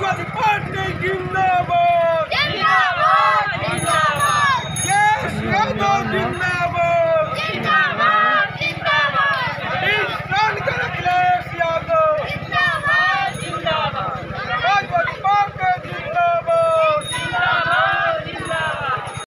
Let's.